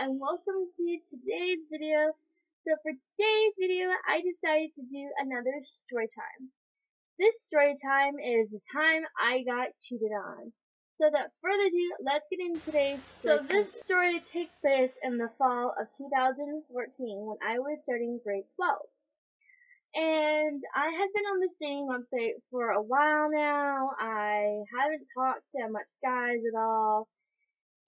and welcome to today's video. So for today's video, I decided to do another story time. This story time is the time I got cheated on. So without further ado, let's get into today's So this story takes place in the fall of 2014 when I was starting grade 12. And I had been on this dating website for a while now. I haven't talked to that much guys at all.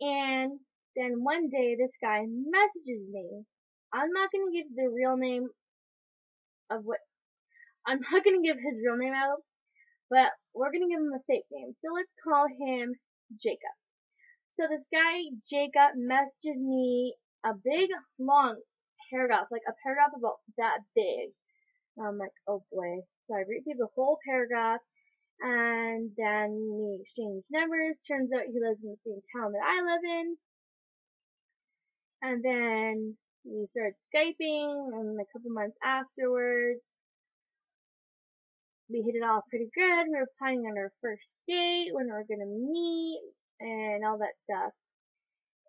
And then one day this guy messages me. I'm not gonna give the real name of what I'm not gonna give his real name out, but we're gonna give him a fake name. So let's call him Jacob. So this guy Jacob messages me a big long paragraph, like a paragraph about that big. I'm like, oh boy. So I read through the whole paragraph and then we exchange numbers. Turns out he lives in the same town that I live in. And then we started Skyping, and a couple months afterwards, we hit it off pretty good. We were planning on our first date, when we were gonna meet, and all that stuff.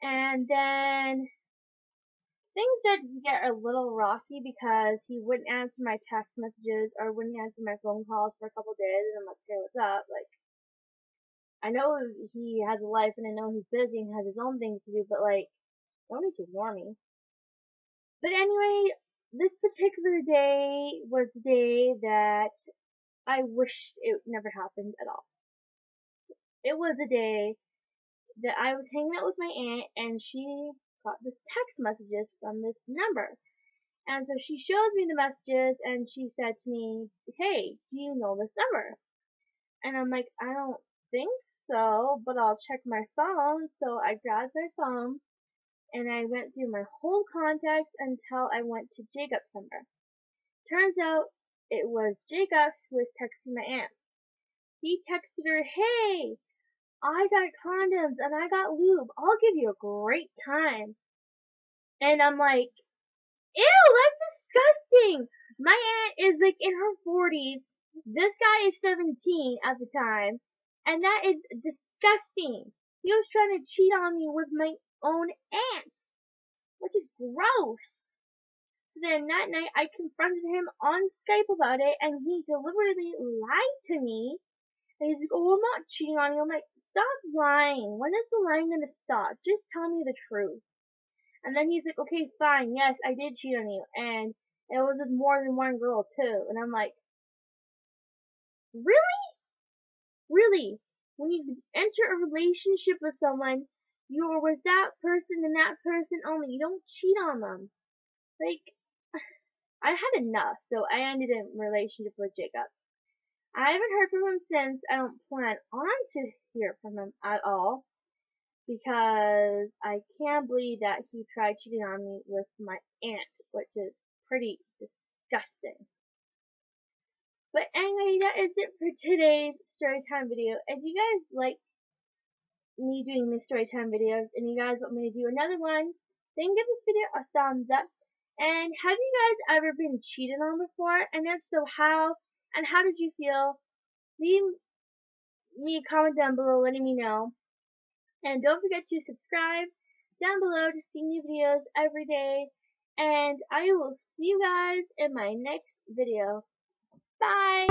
And then things started to get a little rocky because he wouldn't answer my text messages or wouldn't answer my phone calls for a couple days, and I'm like, okay, what's up? Like, I know he has a life and I know he's busy and has his own things to do, but like, don't need to ignore me. But anyway, this particular day was the day that I wished it never happened at all. It was a day that I was hanging out with my aunt and she got this text messages from this number. And so she shows me the messages and she said to me, Hey, do you know this number? And I'm like, I don't think so, but I'll check my phone. So I grabbed my phone and I went through my whole contacts until I went to Jacob's number. Turns out it was Jacob who was texting my aunt. He texted her, Hey, I got condoms and I got lube. I'll give you a great time. And I'm like, Ew, that's disgusting. My aunt is like in her 40s. This guy is 17 at the time. And that is disgusting. He was trying to cheat on me with my own ants, which is gross. So then that night I confronted him on Skype about it and he deliberately lied to me. And he's like, oh, I'm not cheating on you. I'm like, stop lying. When is the lying gonna stop? Just tell me the truth. And then he's like, okay, fine. Yes, I did cheat on you. And it was with more than one girl too. And I'm like, really? Really? When you enter a relationship with someone, you are with that person and that person only. You don't cheat on them. Like, I had enough, so I ended a relationship with Jacob. I haven't heard from him since. I don't plan on to hear from him at all because I can't believe that he tried cheating on me with my aunt, which is pretty disgusting. But anyway, that is it for today's storytime video. If you guys like me doing the story time videos and you guys want me to do another one, then give this video a thumbs up. And have you guys ever been cheated on before? And if so, how? And how did you feel? Leave me a comment down below letting me know. And don't forget to subscribe down below to see new videos every day. And I will see you guys in my next video. Bye!